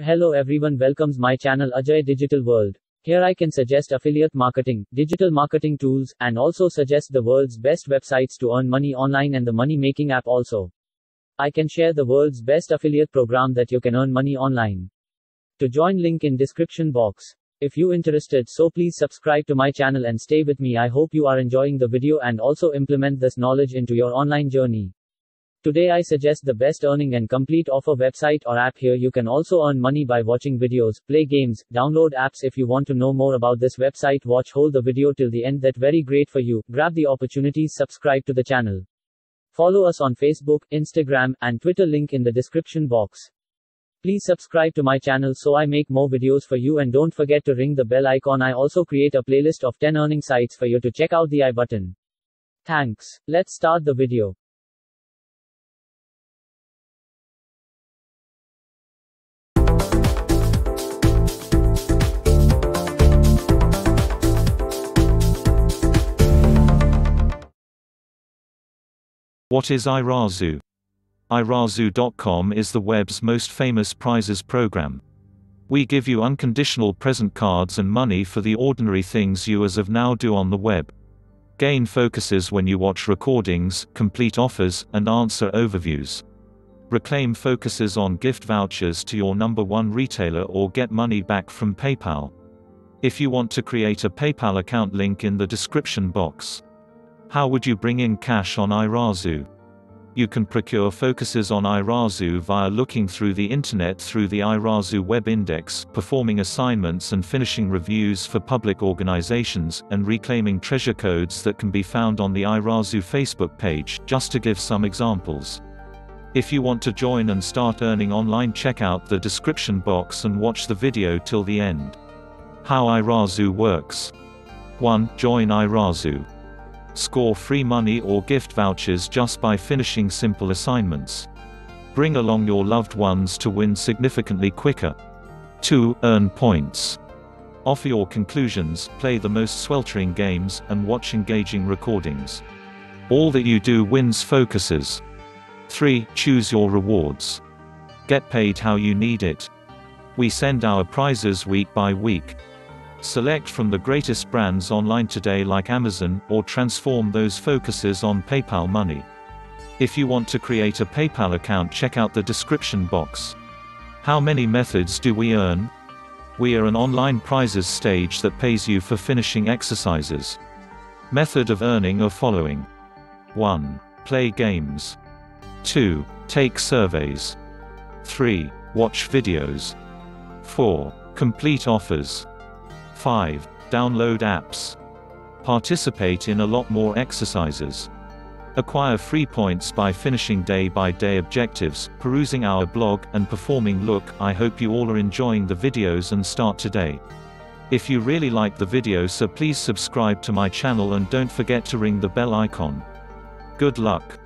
Hello everyone welcomes my channel Ajay Digital World. Here I can suggest affiliate marketing, digital marketing tools, and also suggest the world's best websites to earn money online and the money making app also. I can share the world's best affiliate program that you can earn money online. To join link in description box. If you interested so please subscribe to my channel and stay with me I hope you are enjoying the video and also implement this knowledge into your online journey. Today I suggest the best earning and complete offer website or app here you can also earn money by watching videos, play games, download apps if you want to know more about this website watch hold the video till the end that very great for you, grab the opportunities subscribe to the channel. Follow us on Facebook, Instagram, and Twitter link in the description box. Please subscribe to my channel so I make more videos for you and don't forget to ring the bell icon I also create a playlist of 10 earning sites for you to check out the I button. Thanks. Let's start the video. What is iRazoo? iRazoo.com is the web's most famous prizes program. We give you unconditional present cards and money for the ordinary things you as of now do on the web. Gain focuses when you watch recordings, complete offers, and answer overviews. Reclaim focuses on gift vouchers to your number one retailer or get money back from PayPal. If you want to create a PayPal account link in the description box. How would you bring in cash on iRazoo? You can procure focuses on iRazoo via looking through the internet through the iRazoo web index, performing assignments and finishing reviews for public organizations, and reclaiming treasure codes that can be found on the iRazoo Facebook page, just to give some examples. If you want to join and start earning online check out the description box and watch the video till the end. How iRazoo works. 1. Join iRazoo. Score free money or gift vouchers just by finishing simple assignments. Bring along your loved ones to win significantly quicker. 2. Earn points. Offer your conclusions, play the most sweltering games, and watch engaging recordings. All that you do wins focuses. 3. Choose your rewards. Get paid how you need it. We send our prizes week by week. Select from the greatest brands online today like Amazon, or transform those focuses on PayPal Money. If you want to create a PayPal account check out the description box. How many methods do we earn? We are an online prizes stage that pays you for finishing exercises. Method of earning are following. 1. Play games. 2. Take surveys. 3. Watch videos. 4. Complete offers. 5. Download apps. Participate in a lot more exercises. Acquire free points by finishing day-by-day -day objectives, perusing our blog, and performing Look, I hope you all are enjoying the videos and start today. If you really like the video so please subscribe to my channel and don't forget to ring the bell icon. Good luck.